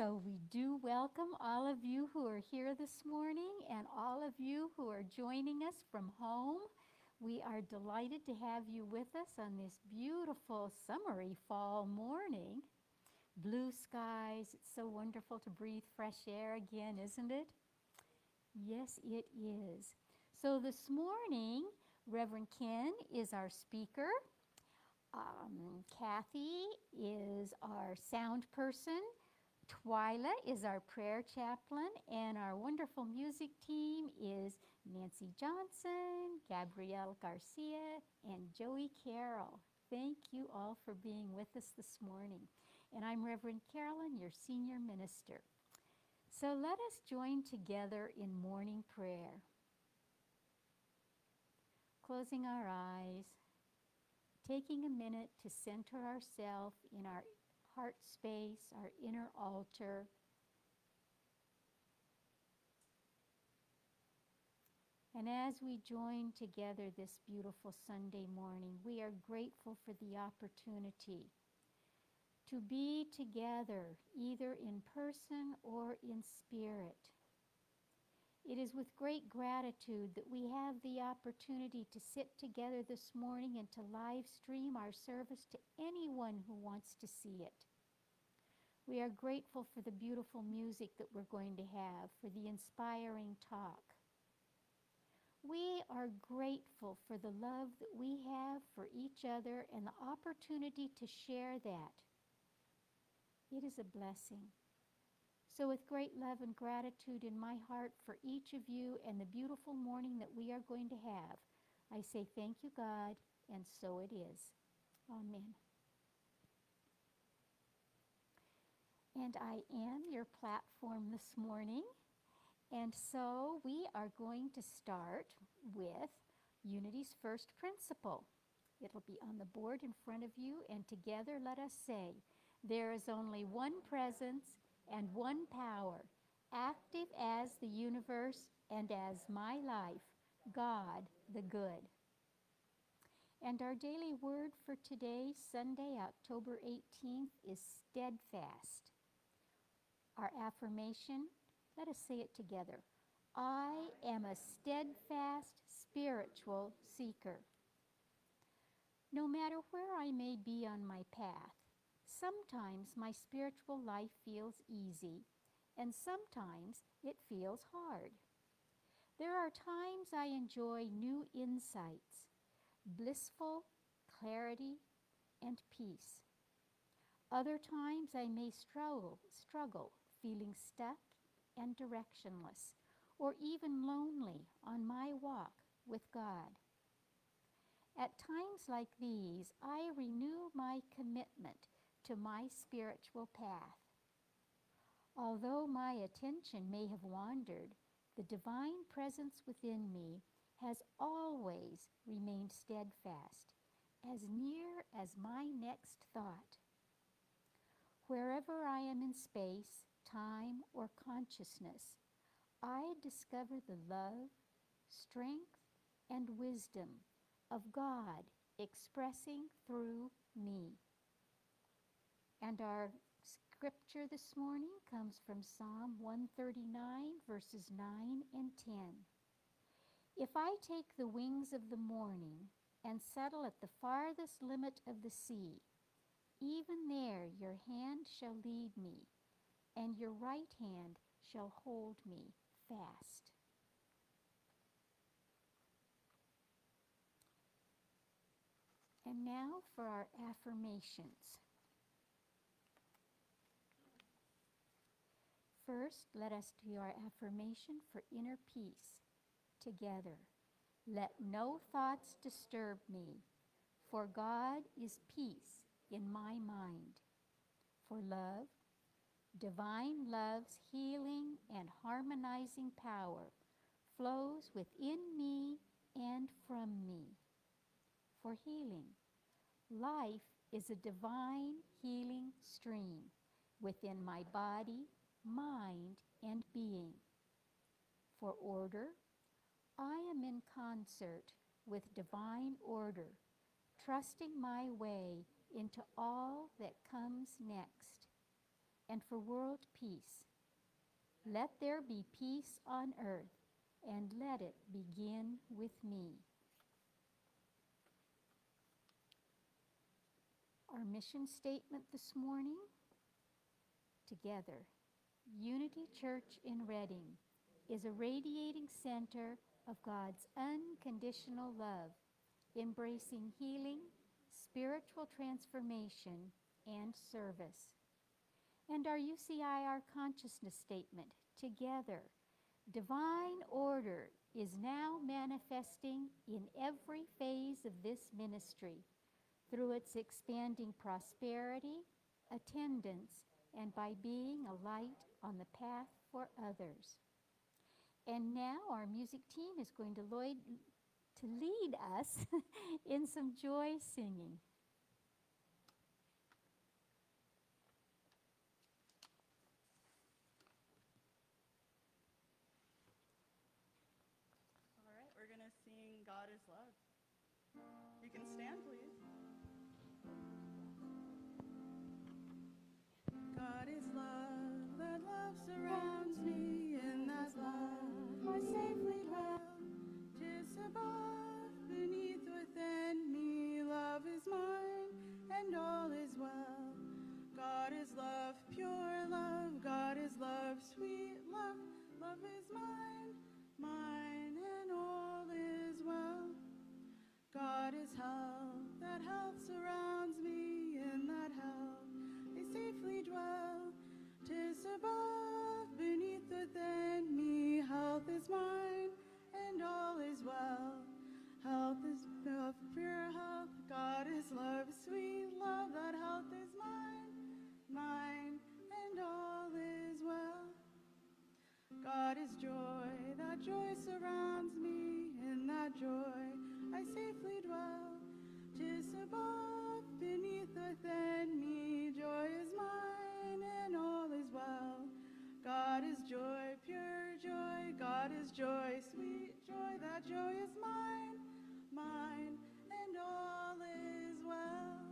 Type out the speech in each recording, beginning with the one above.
So we do welcome all of you who are here this morning and all of you who are joining us from home. We are delighted to have you with us on this beautiful summery fall morning. Blue skies, it's so wonderful to breathe fresh air again, isn't it? Yes, it is. So this morning, Reverend Ken is our speaker. Um, Kathy is our sound person. Twyla is our prayer chaplain, and our wonderful music team is Nancy Johnson, Gabrielle Garcia, and Joey Carroll. Thank you all for being with us this morning. And I'm Reverend Carolyn, your senior minister. So let us join together in morning prayer. Closing our eyes, taking a minute to center ourselves in our heart space, our inner altar. And as we join together this beautiful Sunday morning, we are grateful for the opportunity to be together, either in person or in spirit. It is with great gratitude that we have the opportunity to sit together this morning and to live stream our service to anyone who wants to see it. We are grateful for the beautiful music that we're going to have, for the inspiring talk. We are grateful for the love that we have for each other and the opportunity to share that. It is a blessing. So, with great love and gratitude in my heart for each of you and the beautiful morning that we are going to have, I say thank you, God, and so it is. Amen. And I am your platform this morning. And so we are going to start with Unity's first principle. It'll be on the board in front of you, and together let us say, There is only one presence and one power, active as the universe and as my life, God the good. And our daily word for today, Sunday, October 18th, is steadfast. Our affirmation, let us say it together. I am a steadfast spiritual seeker. No matter where I may be on my path, sometimes my spiritual life feels easy and sometimes it feels hard. There are times I enjoy new insights, blissful clarity, and peace. Other times I may struggle, struggle feeling stuck and directionless, or even lonely on my walk with God. At times like these, I renew my commitment to my spiritual path. Although my attention may have wandered, the divine presence within me has always remained steadfast, as near as my next thought. Wherever I am in space, time, or consciousness, I discover the love, strength, and wisdom of God expressing through me. And our scripture this morning comes from Psalm 139, verses 9 and 10. If I take the wings of the morning and settle at the farthest limit of the sea, even there your hand shall lead me, and your right hand shall hold me fast. And now for our affirmations. First, let us do our affirmation for inner peace together. Let no thoughts disturb me, for God is peace in my mind. For love, divine love's healing and harmonizing power flows within me and from me. For healing, life is a divine healing stream within my body, mind, and being. For order, I am in concert with divine order, trusting my way into all that comes next. And for world peace, let there be peace on earth, and let it begin with me. Our mission statement this morning together. Unity Church in Redding is a radiating center of God's unconditional love, embracing healing, spiritual transformation, and service. And our UCIR consciousness statement together. Divine order is now manifesting in every phase of this ministry through its expanding prosperity, attendance, and by being a light on the path for others. And now our music team is going to, to lead us in some joy singing. All right, we're going to sing God is Love. You can stand, please. God is love, that love surrounds me, in that love I safely dwell. Tis above, beneath, within me, love is mine, and all is well. God is love, pure love, God is love, sweet love, love is mine, mine, and all is well. God is health, that health surrounds me, in that health I safely dwell. Tis above, beneath, within me, health is mine, and all is well. Health is of pure health, God is love, sweet love, that health is mine, mine, and all is well. God is joy, that joy surrounds me, in that joy I safely dwell. Tis above, beneath, within me, joy is mine, and all is well. God is joy, pure joy, God is joy, sweet joy, that joy is mine, mine, and all is well.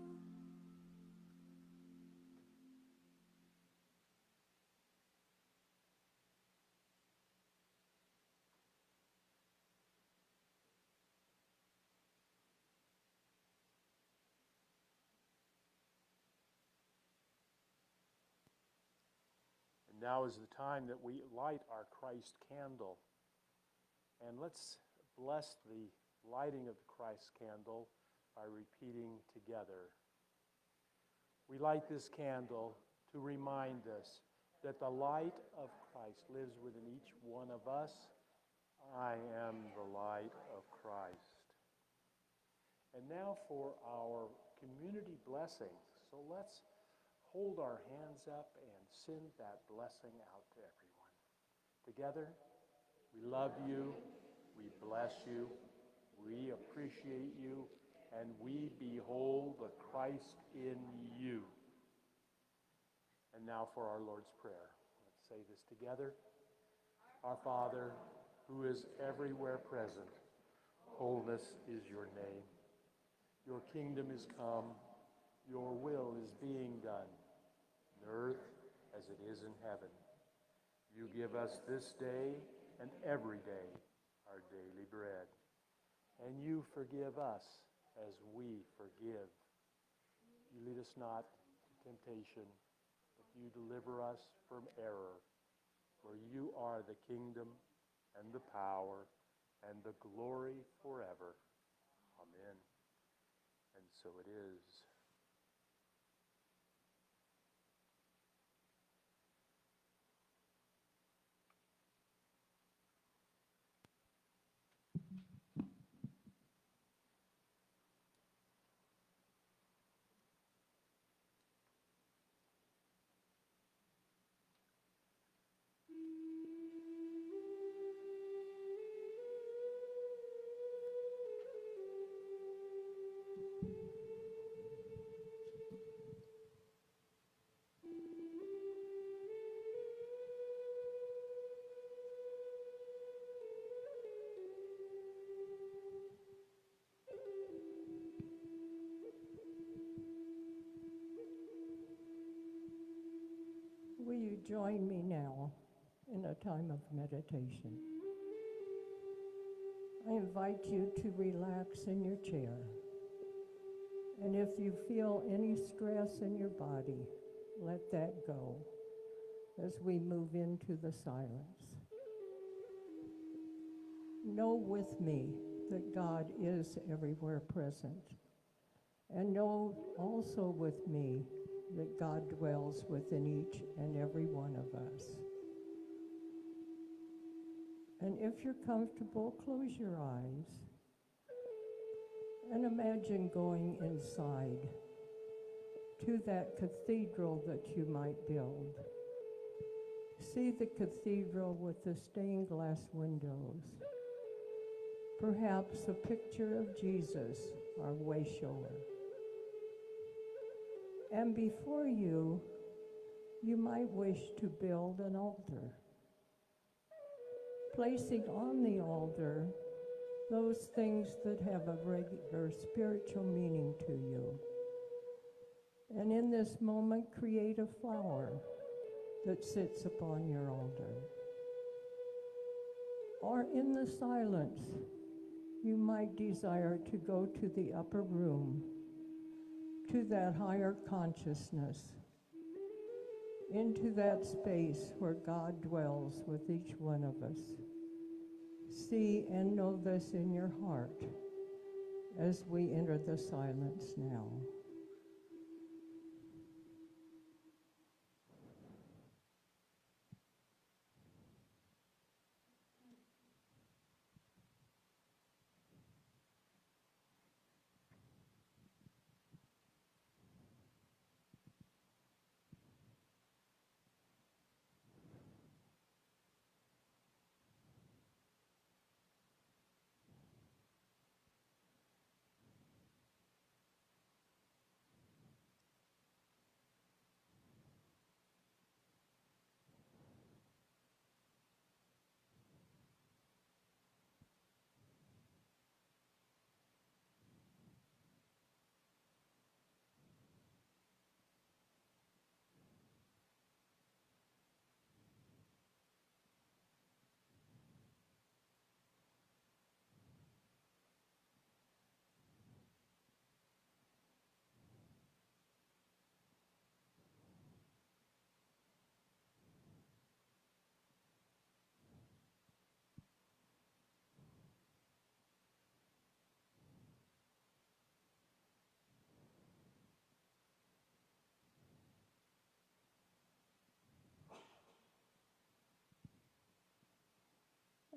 Now is the time that we light our Christ candle. And let's bless the lighting of the Christ candle by repeating together. We light this candle to remind us that the light of Christ lives within each one of us. I am the light of Christ. And now for our community blessing. So let's hold our hands up and send that blessing out to everyone. Together, we love you, we bless you, we appreciate you, and we behold the Christ in you. And now for our Lord's Prayer. Let's say this together. Our Father, who is everywhere present, wholeness is your name. Your kingdom is come, your will is being done, earth as it is in heaven. You give us this day and every day our daily bread. And you forgive us as we forgive. You lead us not to temptation, but you deliver us from error. For you are the kingdom and the power and the glory forever. Amen. And so it is. Join me now in a time of meditation? I invite you to relax in your chair. And if you feel any stress in your body, let that go as we move into the silence. Know with me that God is everywhere present. And know also with me that God dwells within each and every one of us. And if you're comfortable, close your eyes and imagine going inside to that cathedral that you might build. See the cathedral with the stained glass windows. Perhaps a picture of Jesus, our way shower. And before you, you might wish to build an altar, placing on the altar those things that have a regular spiritual meaning to you. And in this moment, create a flower that sits upon your altar. Or in the silence, you might desire to go to the upper room to that higher consciousness, into that space where God dwells with each one of us. See and know this in your heart as we enter the silence now.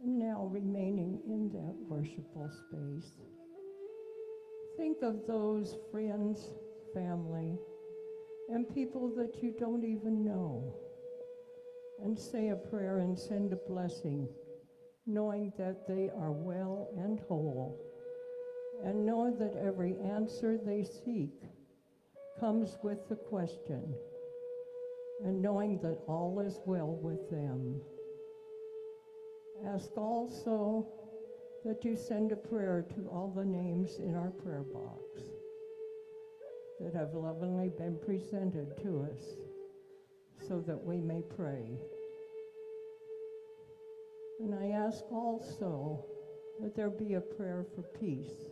And now remaining in that worshipful space, think of those friends, family, and people that you don't even know. And say a prayer and send a blessing, knowing that they are well and whole. And know that every answer they seek comes with the question, and knowing that all is well with them. Ask also that you send a prayer to all the names in our prayer box that have lovingly been presented to us so that we may pray. And I ask also that there be a prayer for peace,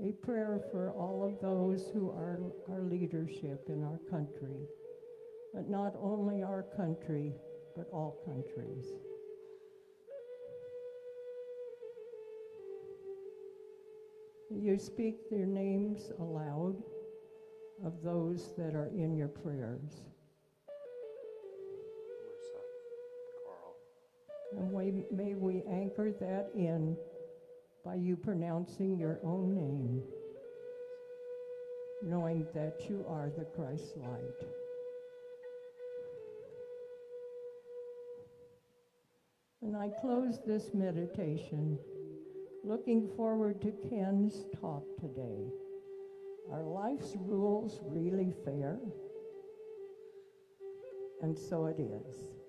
a prayer for all of those who are our leadership in our country, but not only our country, but all countries. You speak their names aloud of those that are in your prayers. And we, may we anchor that in by you pronouncing your own name, knowing that you are the Christ light. And I close this meditation looking forward to Ken's talk today. Are life's rules really fair? And so it is.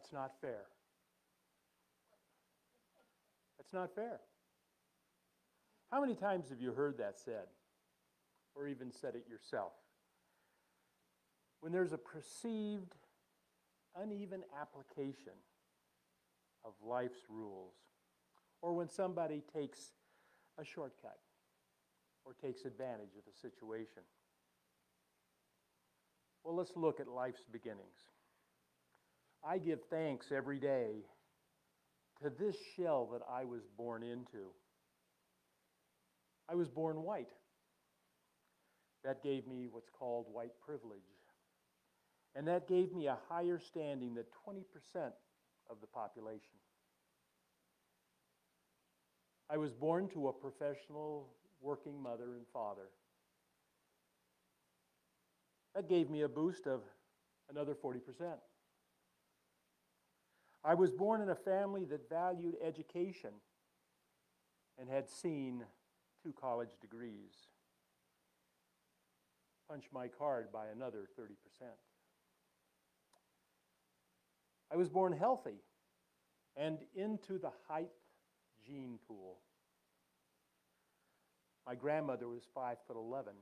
That's not fair. That's not fair. How many times have you heard that said? Or even said it yourself? When there's a perceived uneven application of life's rules, or when somebody takes a shortcut or takes advantage of a situation. Well, let's look at life's beginnings. I give thanks every day to this shell that I was born into. I was born white. That gave me what's called white privilege. And that gave me a higher standing than 20% of the population. I was born to a professional working mother and father. That gave me a boost of another 40%. I was born in a family that valued education and had seen two college degrees. Punch my card by another 30%. I was born healthy and into the height gene pool. My grandmother was 5 foot 11.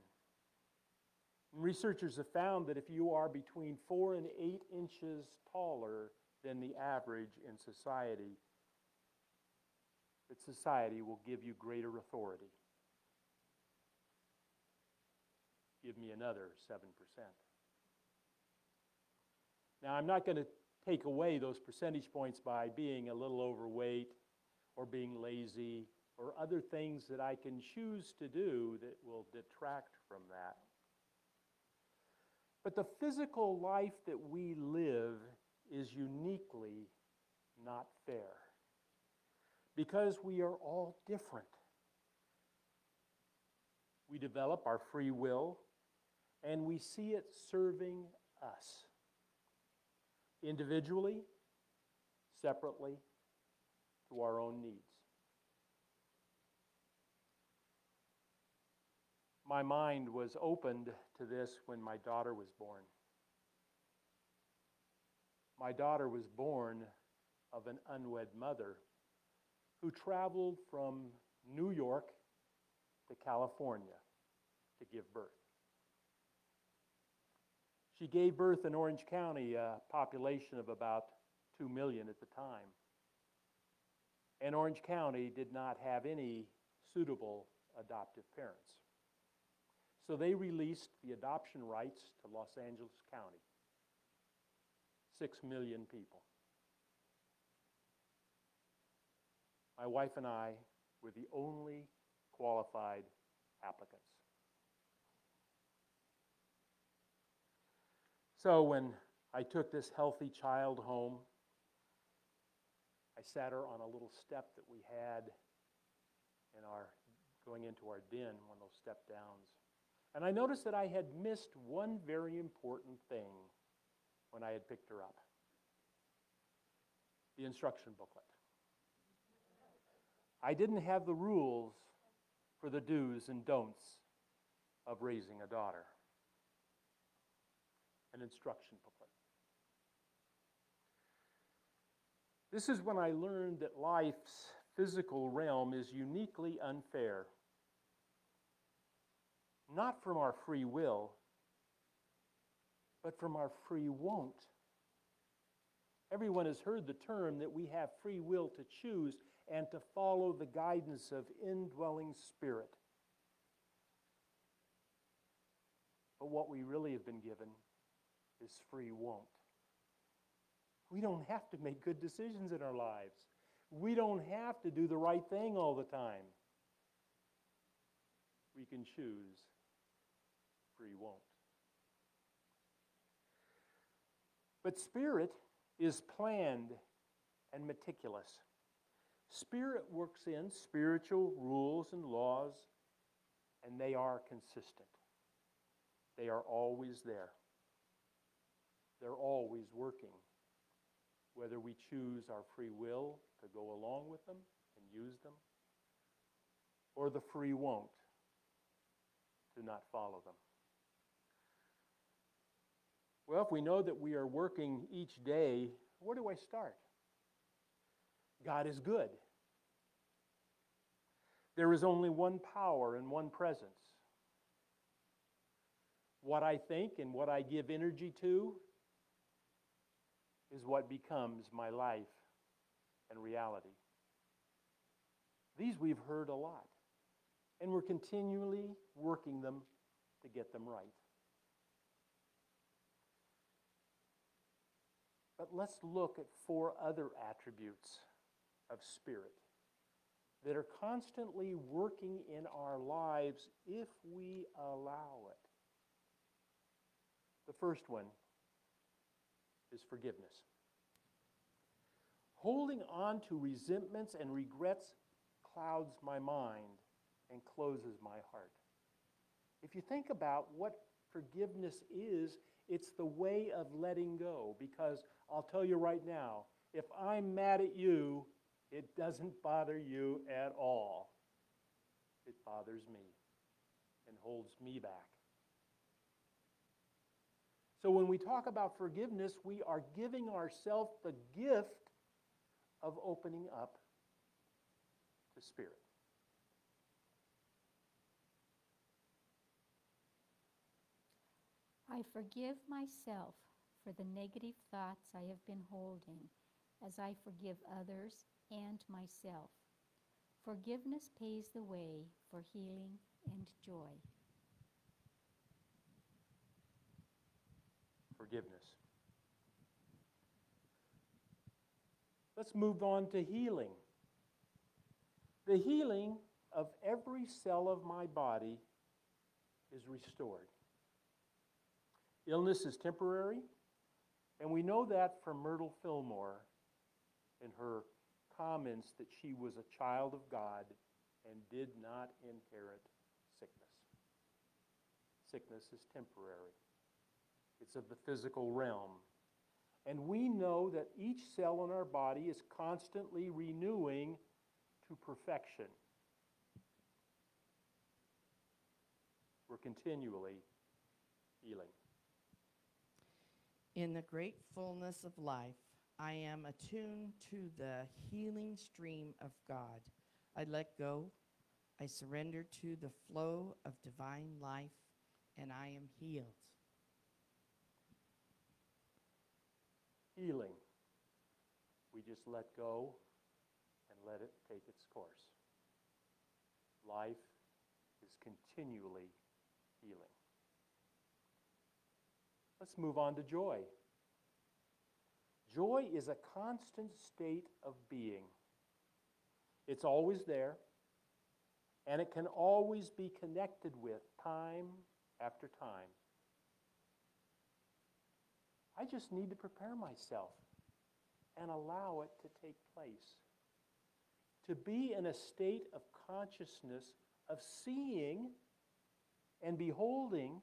And researchers have found that if you are between 4 and 8 inches taller than the average in society, that society will give you greater authority. Give me another 7%. Now, I'm not going to take away those percentage points by being a little overweight or being lazy or other things that I can choose to do that will detract from that. But the physical life that we live is uniquely not fair because we are all different. We develop our free will and we see it serving us individually, separately, to our own needs. My mind was opened to this when my daughter was born. My daughter was born of an unwed mother who traveled from New York to California to give birth. She gave birth in Orange County, a population of about 2 million at the time. And Orange County did not have any suitable adoptive parents. So they released the adoption rights to Los Angeles County. Six million people. My wife and I were the only qualified applicants. So when I took this healthy child home, I sat her on a little step that we had in our going into our den, one of those step downs. And I noticed that I had missed one very important thing when I had picked her up the instruction booklet. I didn't have the rules for the do's and don'ts of raising a daughter. An instruction booklet. This is when I learned that life's physical realm is uniquely unfair. Not from our free will, but from our free won't. Everyone has heard the term that we have free will to choose and to follow the guidance of indwelling spirit. But what we really have been given is free won't. We don't have to make good decisions in our lives. We don't have to do the right thing all the time. We can choose free won't. But spirit is planned and meticulous. Spirit works in spiritual rules and laws, and they are consistent. They are always there. They're always working. Whether we choose our free will to go along with them and use them, or the free won't to not follow them. Well, if we know that we are working each day, where do I start? God is good. There is only one power and one presence. What I think and what I give energy to is what becomes my life and reality. These we've heard a lot, and we're continually working them to get them right. But let's look at four other attributes of spirit that are constantly working in our lives if we allow it. The first one is forgiveness. Holding on to resentments and regrets clouds my mind and closes my heart. If you think about what forgiveness is, it's the way of letting go. Because I'll tell you right now, if I'm mad at you, it doesn't bother you at all. It bothers me and holds me back. So when we talk about forgiveness, we are giving ourselves the gift of opening up to Spirit. I forgive myself for the negative thoughts I have been holding as I forgive others and myself. Forgiveness paves the way for healing and joy. Forgiveness. Let's move on to healing. The healing of every cell of my body is restored. Illness is temporary, and we know that from Myrtle Fillmore in her comments that she was a child of God and did not inherit sickness. Sickness is temporary, it's of the physical realm. And we know that each cell in our body is constantly renewing to perfection. We're continually healing. In the great fullness of life, I am attuned to the healing stream of God. I let go. I surrender to the flow of divine life, and I am healed. Healing. We just let go and let it take its course. Life is continually healing. Let's move on to joy. Joy is a constant state of being. It's always there, and it can always be connected with time after time. I just need to prepare myself and allow it to take place. To be in a state of consciousness of seeing and beholding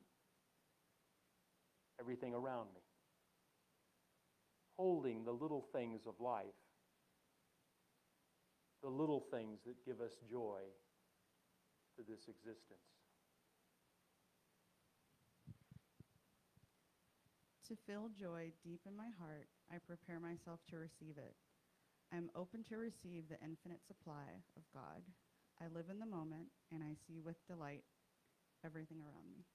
everything around me, holding the little things of life, the little things that give us joy to this existence. To feel joy deep in my heart, I prepare myself to receive it. I am open to receive the infinite supply of God. I live in the moment and I see with delight everything around me.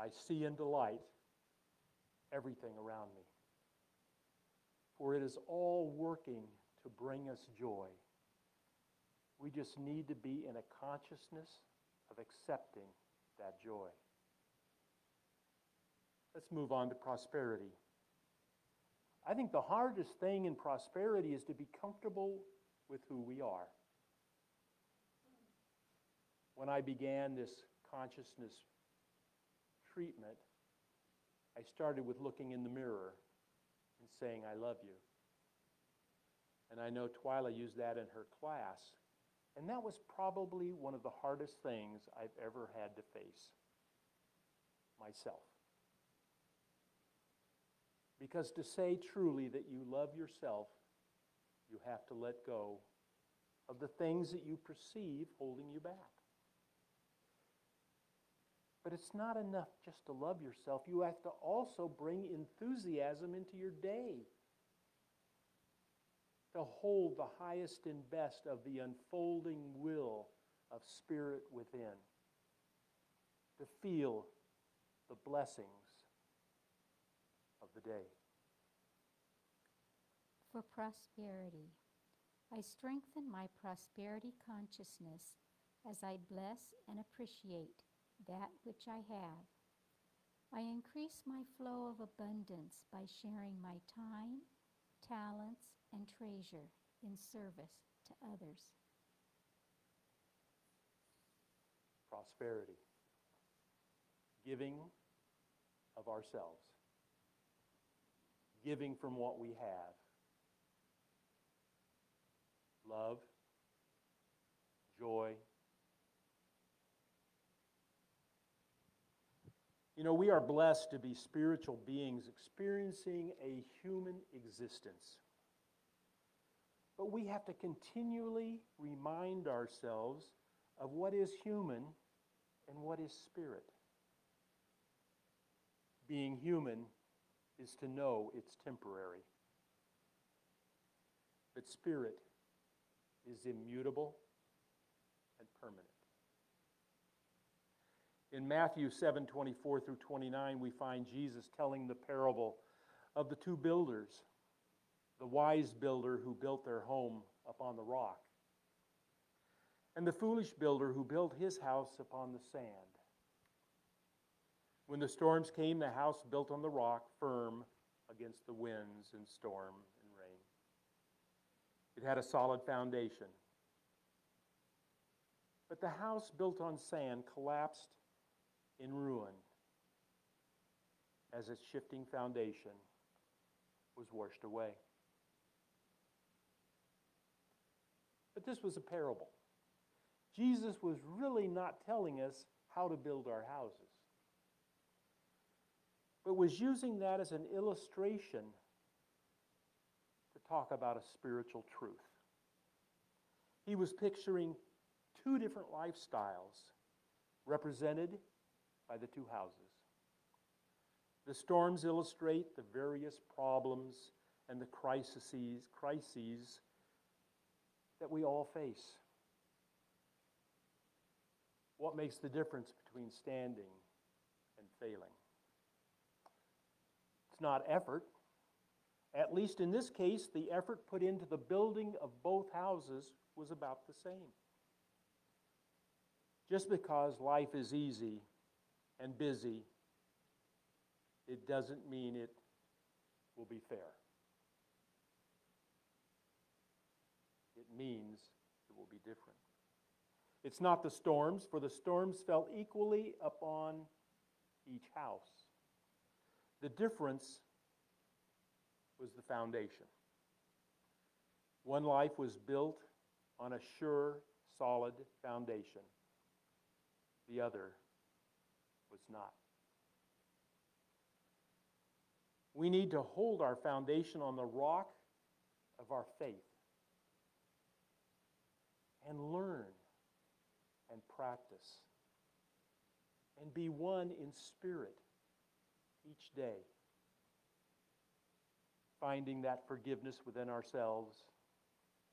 I see and delight everything around me. For it is all working to bring us joy. We just need to be in a consciousness of accepting that joy. Let's move on to prosperity. I think the hardest thing in prosperity is to be comfortable with who we are. When I began this consciousness treatment, I started with looking in the mirror and saying, I love you. And I know Twyla used that in her class, and that was probably one of the hardest things I've ever had to face myself. Because to say truly that you love yourself, you have to let go of the things that you perceive holding you back. But it's not enough just to love yourself. You have to also bring enthusiasm into your day. To hold the highest and best of the unfolding will of spirit within. To feel the blessings of the day. For prosperity, I strengthen my prosperity consciousness as I bless and appreciate that which I have. I increase my flow of abundance by sharing my time, talents, and treasure in service to others. Prosperity. Giving of ourselves. Giving from what we have. Love, joy, You know, we are blessed to be spiritual beings experiencing a human existence. But we have to continually remind ourselves of what is human and what is spirit. Being human is to know it's temporary. But spirit is immutable and permanent. In Matthew 7 24 through 29, we find Jesus telling the parable of the two builders the wise builder who built their home upon the rock, and the foolish builder who built his house upon the sand. When the storms came, the house built on the rock, firm against the winds and storm and rain. It had a solid foundation. But the house built on sand collapsed in ruin as its shifting foundation was washed away. But this was a parable. Jesus was really not telling us how to build our houses, but was using that as an illustration to talk about a spiritual truth. He was picturing two different lifestyles represented by the two houses. The storms illustrate the various problems and the crises, crises that we all face. What makes the difference between standing and failing? It's not effort. At least in this case, the effort put into the building of both houses was about the same. Just because life is easy and busy, it doesn't mean it will be fair. It means it will be different. It's not the storms, for the storms fell equally upon each house. The difference was the foundation. One life was built on a sure, solid foundation. The other was not. We need to hold our foundation on the rock of our faith and learn and practice and be one in spirit each day. finding that forgiveness within ourselves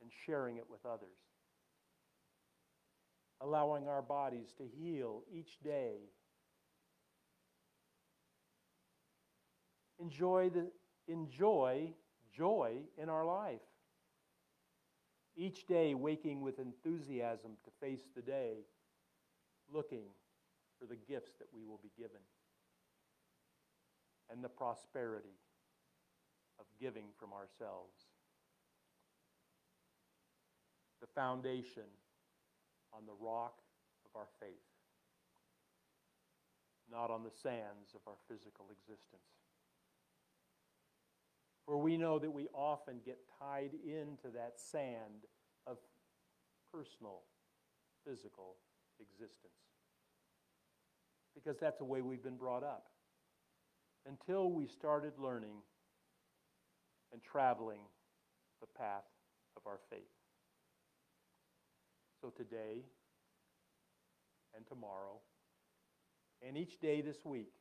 and sharing it with others. Allowing our bodies to heal each day. Enjoy, the, enjoy joy in our life. Each day waking with enthusiasm to face the day, looking for the gifts that we will be given and the prosperity of giving from ourselves. The foundation on the rock of our faith, not on the sands of our physical existence. For we know that we often get tied into that sand of personal, physical existence. Because that's the way we've been brought up. Until we started learning and traveling the path of our faith. So today and tomorrow and each day this week,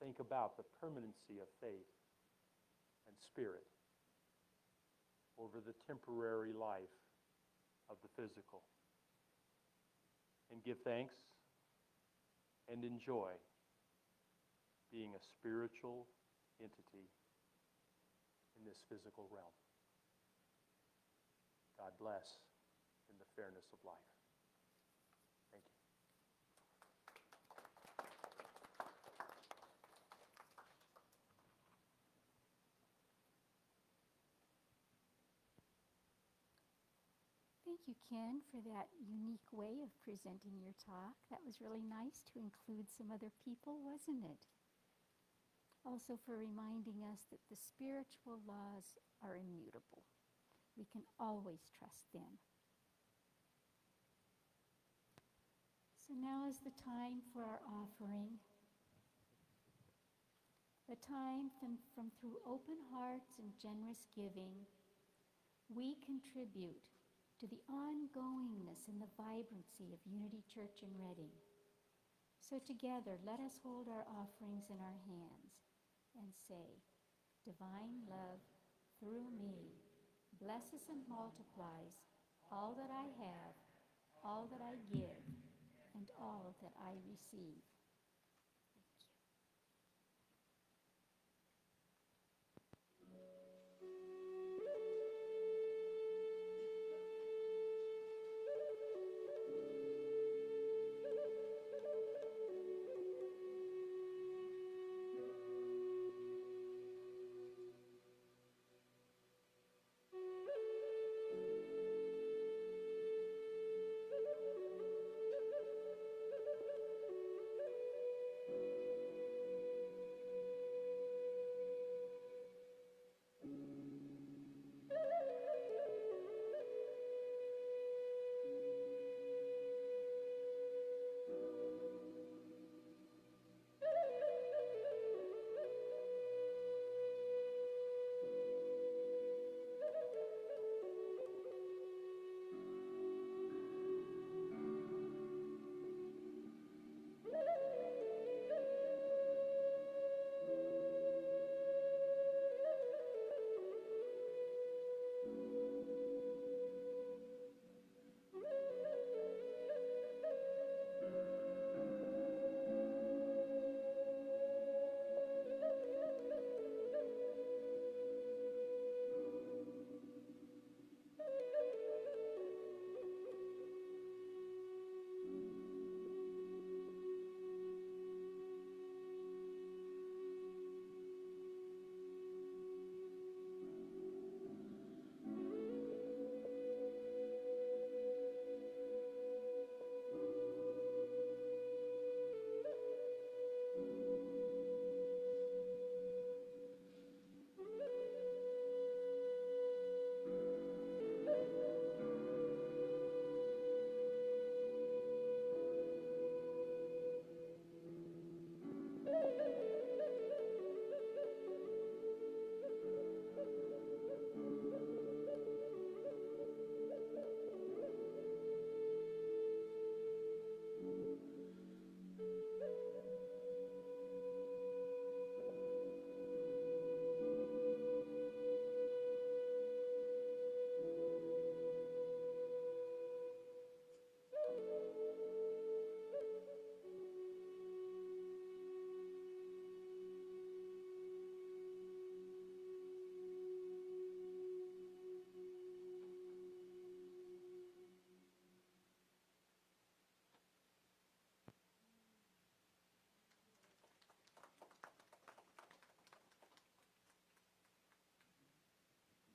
think about the permanency of faith and spirit over the temporary life of the physical. And give thanks and enjoy being a spiritual entity in this physical realm. God bless in the fairness of life. Thank you. Thank you, Ken, for that unique way of presenting your talk. That was really nice to include some other people, wasn't it? Also, for reminding us that the spiritual laws are immutable. We can always trust them. So now is the time for our offering. The time from, from through open hearts and generous giving, we contribute to the ongoingness and the vibrancy of Unity Church in Redding. So together, let us hold our offerings in our hands and say, Divine love through me blesses and multiplies all that I have, all that I give, and all that I receive.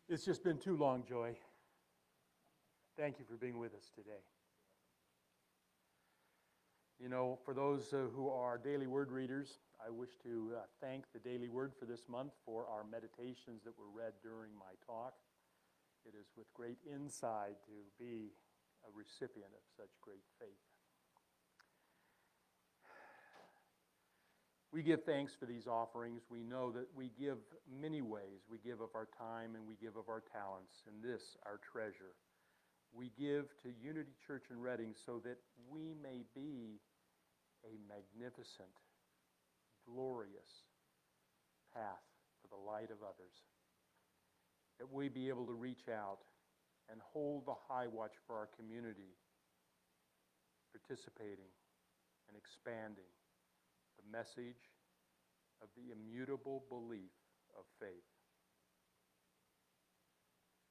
It's just been too long, Joy. Thank you for being with us today. You know, for those uh, who are daily word readers, I wish to uh, thank the Daily Word for this month for our meditations that were read during my talk. It is with great insight to be a recipient of such great faith. We give thanks for these offerings. We know that we give many ways. We give of our time and we give of our talents, and this, our treasure. We give to Unity Church in Redding so that we may be a magnificent, glorious path for the light of others. That we be able to reach out and hold the high watch for our community, participating and expanding message of the immutable belief of faith.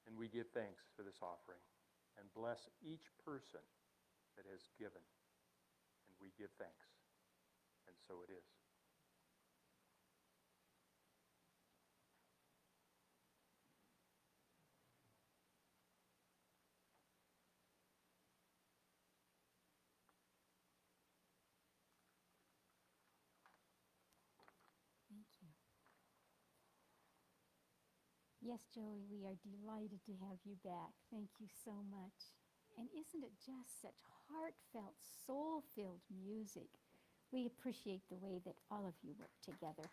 And we give thanks for this offering and bless each person that has given. And we give thanks. And so it is. Thank you. Yes, Joey, we are delighted to have you back. Thank you so much. And isn't it just such heartfelt, soul filled music? We appreciate the way that all of you work together.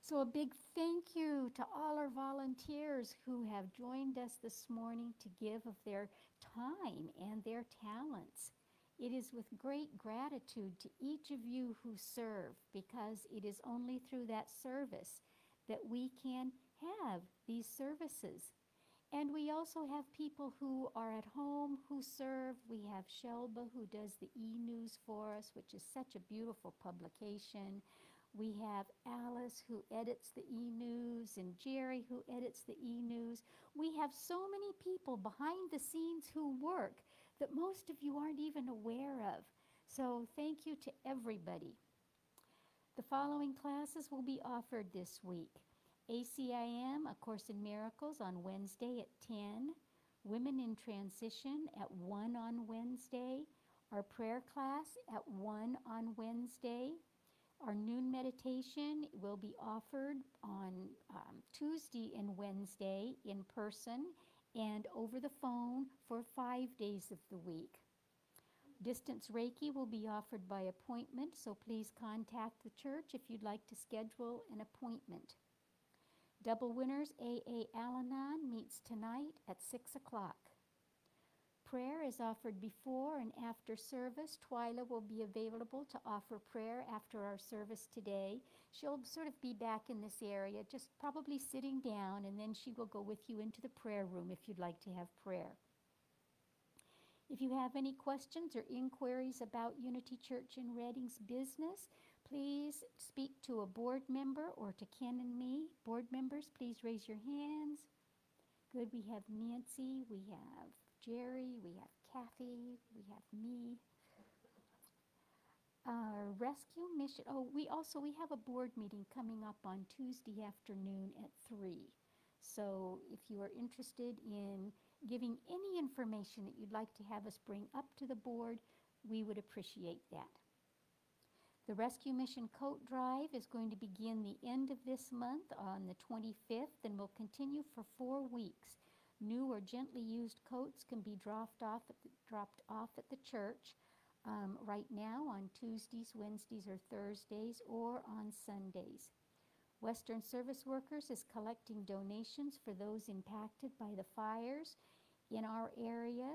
So, a big thank you to all our volunteers who have joined us this morning to give of their time and their talents. It is with great gratitude to each of you who serve because it is only through that service that we can have these services. And we also have people who are at home who serve. We have Shelba who does the e news for us, which is such a beautiful publication. We have Alice who edits the e news and Jerry who edits the e news. We have so many people behind the scenes who work that most of you aren't even aware of. So thank you to everybody. The following classes will be offered this week. ACIM, A Course in Miracles, on Wednesday at 10. Women in Transition at 1 on Wednesday. Our prayer class at 1 on Wednesday. Our noon meditation will be offered on um, Tuesday and Wednesday in person and over the phone for five days of the week. Distance Reiki will be offered by appointment, so please contact the church if you'd like to schedule an appointment. Double Winners AA Al Anon meets tonight at 6 o'clock. Prayer is offered before and after service. Twyla will be available to offer prayer after our service today. She'll sort of be back in this area, just probably sitting down, and then she will go with you into the prayer room if you'd like to have prayer. If you have any questions or inquiries about Unity Church in Redding's business, please speak to a board member or to Ken and me. Board members, please raise your hands. Good, we have Nancy, we have Jerry, we have Kathy, we have me. Rescue mission, oh, we also, we have a board meeting coming up on Tuesday afternoon at three. So if you are interested in giving any information that you'd like to have us bring up to the board, we would appreciate that. The Rescue Mission Coat Drive is going to begin the end of this month on the 25th and will continue for four weeks. New or gently used coats can be dropped off at the, dropped off at the church um, right now on Tuesdays, Wednesdays, or Thursdays, or on Sundays. Western Service Workers is collecting donations for those impacted by the fires in our area.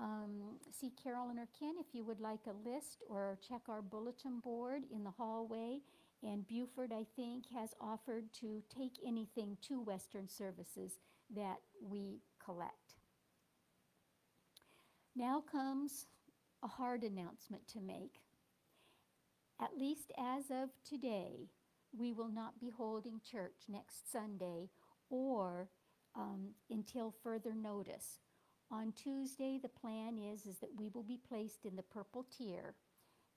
Um, see Carolyn or Ken if you would like a list or check our bulletin board in the hallway. And Buford, I think, has offered to take anything to Western Services that we collect. Now comes a hard announcement to make. At least as of today, we will not be holding church next Sunday or um, until further notice. On Tuesday, the plan is, is that we will be placed in the purple tier.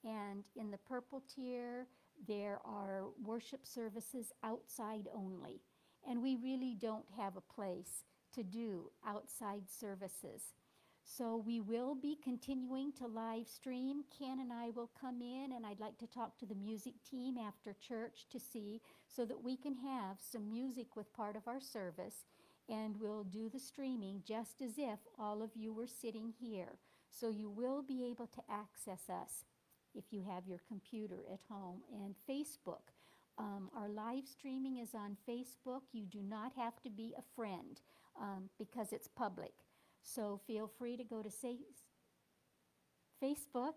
And in the purple tier, There are worship services outside only, and we really don't have a place to do outside services. So we will be continuing to live stream. Ken and I will come in, and I'd like to talk to the music team after church to see so that we can have some music with part of our service, and we'll do the streaming just as if all of you were sitting here. So you will be able to access us if you have your computer at home and Facebook. Um, our live streaming is on Facebook. You do not have to be a friend um, because it's public. So feel free to go to Facebook.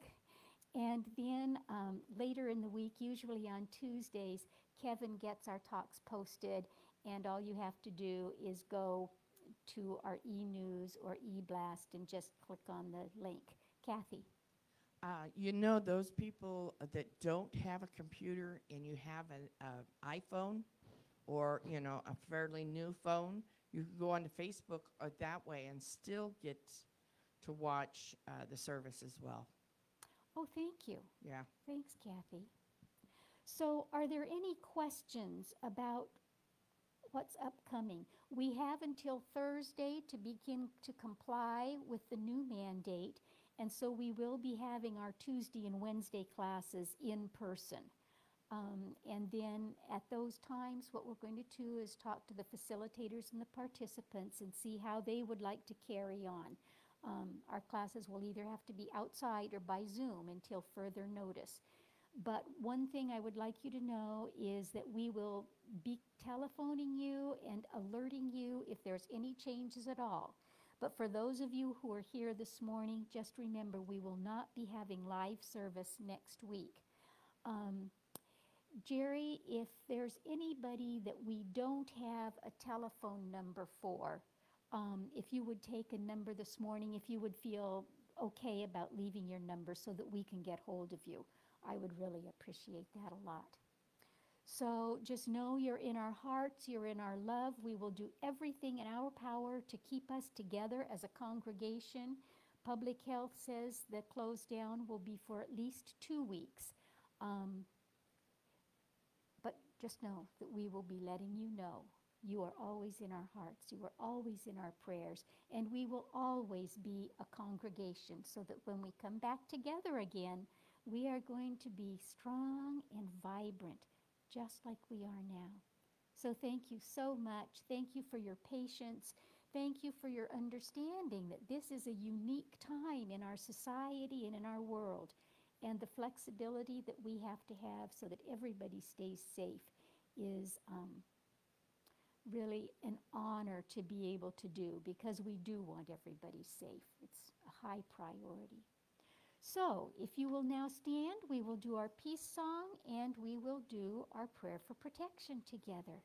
And then um, later in the week, usually on Tuesdays, Kevin gets our talks posted, and all you have to do is go to our e news or e blast and just click on the link. Kathy. Uh, you know, those people that don't have a computer and you have an uh, iPhone or, you know, a fairly new phone, you can go onto Facebook uh, that way and still get to watch uh, the service as well. Oh, thank you. Yeah. Thanks, Kathy. So, are there any questions about what's upcoming? We have until Thursday to begin to comply with the new mandate, and so we will be having our Tuesday and Wednesday classes in person. Um, and then at those times, what we're going to do is talk to the facilitators and the participants and see how they would like to carry on. Um, our classes will either have to be outside or by Zoom until further notice. But one thing I would like you to know is that we will be telephoning you and alerting you if there's any changes at all. But for those of you who are here this morning, just remember we will not be having live service next week. Um, Jerry, if there's anybody that we don't have a telephone number for, um, if you would take a number this morning, if you would feel okay about leaving your number so that we can get hold of you, I would really appreciate that a lot. So just know you're in our hearts, you're in our love. We will do everything in our power to keep us together as a congregation. Public health says the close down will be for at least two weeks. Um, but just know that we will be letting you know you are always in our hearts, you are always in our prayers, and we will always be a congregation so that when we come back together again, we are going to be strong and vibrant, just like we are now. So thank you so much. Thank you for your patience. Thank you for your understanding that this is a unique time in our society and in our world, and the flexibility that we have to have so that everybody stays safe is um, really an honor to be able to do because we do want everybody safe. It's a high priority. So, if you will now stand, we will do our peace song and we will do our prayer for protection together.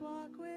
Walk with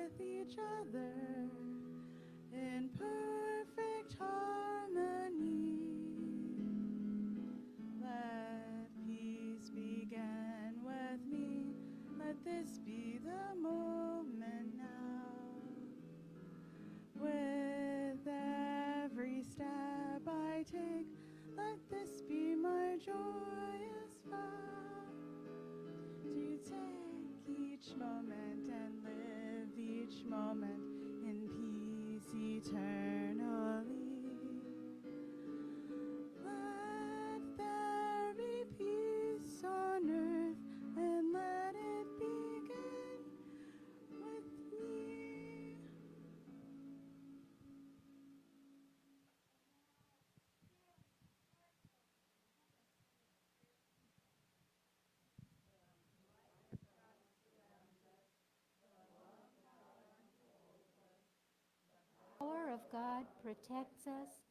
of God protects us.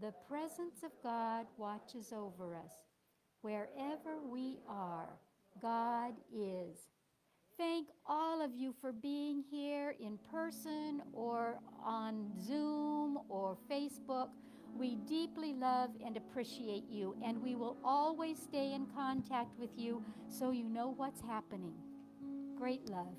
The presence of God watches over us. Wherever we are, God is. Thank all of you for being here in person or on Zoom or Facebook. We deeply love and appreciate you, and we will always stay in contact with you so you know what's happening. Great love.